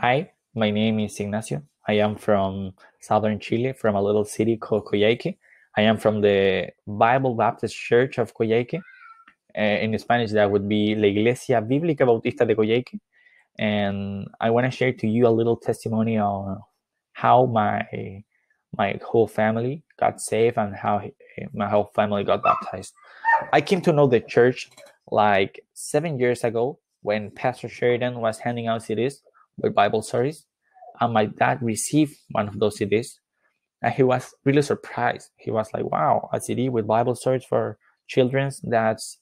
Hi, my name is Ignacio. I am from southern Chile, from a little city called Coyhaique. I am from the Bible Baptist Church of Coyhaique. Uh, in Spanish, that would be La Iglesia Bíblica Bautista de Coyhaique. And I want to share to you a little testimony on how my my whole family got saved and how my whole family got baptized. I came to know the church like seven years ago when Pastor Sheridan was handing out CDs with Bible stories. And my dad received one of those CDs and he was really surprised. He was like, wow, a CD with Bible stories for children. That's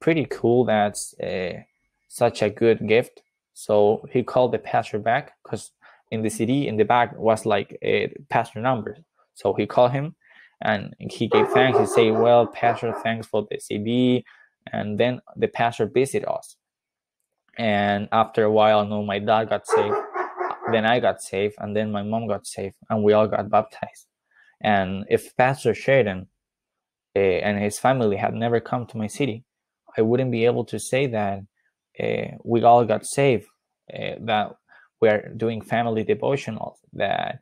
pretty cool. That's uh, such a good gift. So he called the pastor back because in the CD in the back was like a pastor number. So he called him and he gave thanks. He said, well, pastor, thanks for the CD. And then the pastor visited us and after a while, no, my dad got saved, then I got saved, and then my mom got saved, and we all got baptized. And if Pastor Sheridan uh, and his family had never come to my city, I wouldn't be able to say that uh, we all got saved, uh, that we're doing family devotionals, that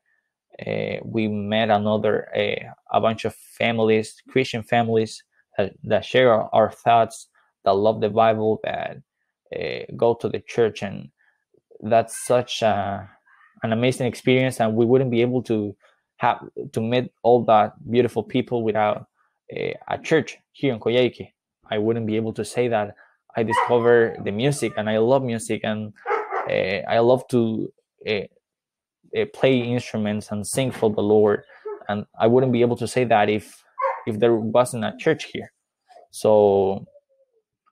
we met another a bunch of families, Christian families that, that share our, our thoughts, that love the Bible, that uh, go to the church and that's such a, an amazing experience and we wouldn't be able to have to meet all that beautiful people without uh, a church here in Coyhaique. I wouldn't be able to say that I discover the music and I love music and uh, I love to uh, play instruments and sing for the Lord. And I wouldn't be able to say that if if there wasn't a church here. So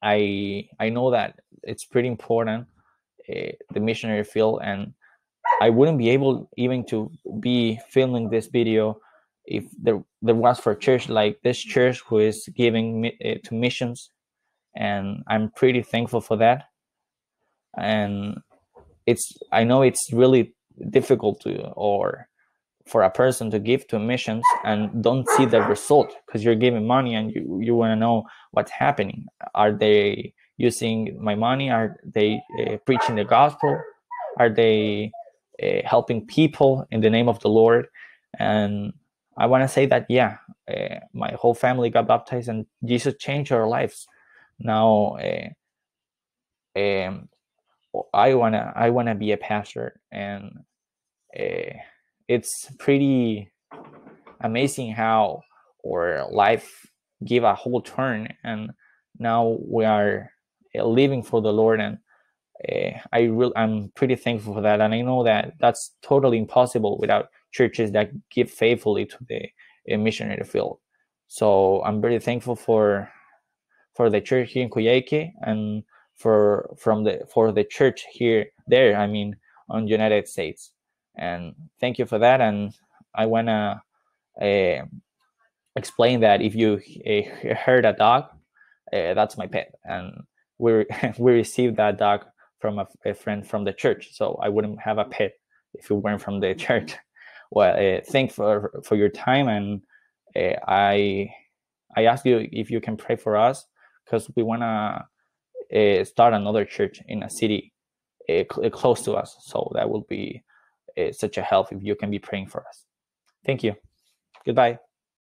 I I know that it's pretty important uh, the missionary field and I wouldn't be able even to be filming this video if there there was for church like this church who is giving uh, to missions and I'm pretty thankful for that. And it's I know it's really difficult to or for a person to give to missions and don't see the result because you're giving money and you, you want to know what's happening are they using my money? Are they uh, preaching the gospel? Are they uh, helping people in the name of the lord? And i want to say that yeah uh, my whole family got baptized and jesus changed our lives. Now um, i want to i want to be a pastor and it's pretty amazing how our life give a whole turn and now we are uh, living for the lord and uh, i really i'm pretty thankful for that. And i know that that's totally impossible without churches that give faithfully to the uh, missionary field. So i'm very thankful for for the church here in Coyhaique and for from the for the church here there i mean on united states. And thank you for that. And i want to uh, explain that if you uh, heard a dog uh, that's my pet and we we received that dog from a, a, friend from the church so i wouldn't have a pet if it weren't from the church well uh, thank for for your time and uh, i i ask you if you can pray for us because we want to uh, start another church in a city cl- close to us so that will be such a help if you can be praying for us. Thank you. Goodbye.